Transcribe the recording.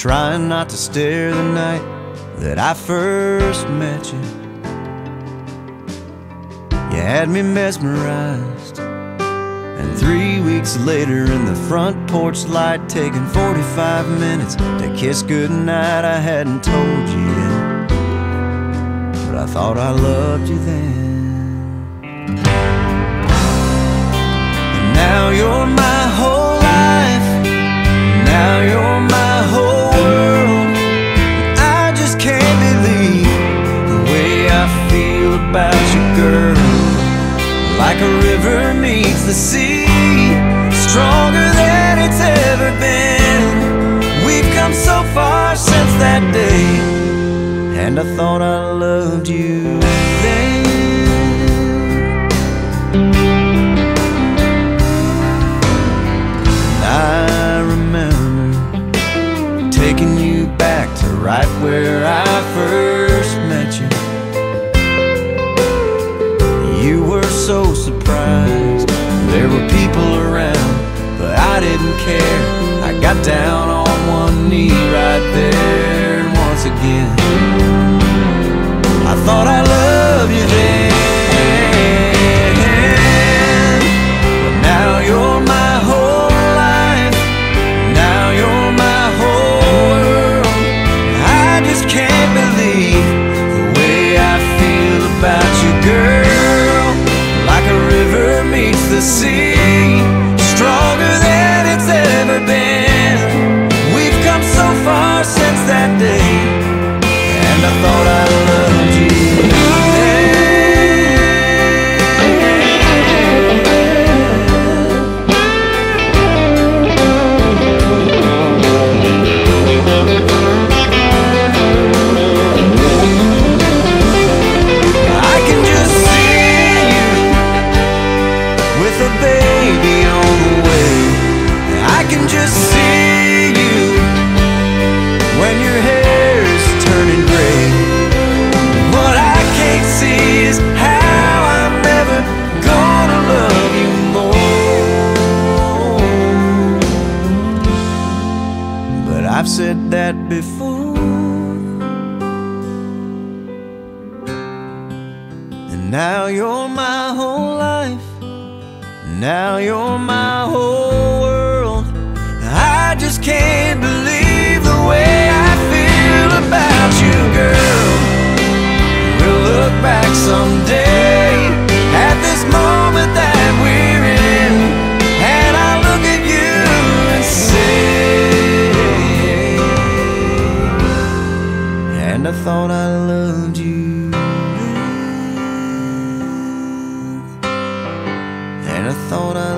trying not to stare the night that I first met you. You had me mesmerized. And three weeks later, in the front porch light, taking 45 minutes to kiss goodnight, I hadn't told you yet. But I thought I loved you then. And now you're my about you, girl. Like a river meets the sea, stronger than it's ever been. We've come so far since that day, and I thought I loved you then. I remember taking you back to right where I first so surprised. There were people around, but I didn't care. I got down on one knee the sea, I've said that before. And now you're my whole life. Now you're my whole world. I just can't and I thought I loved you. And I thought I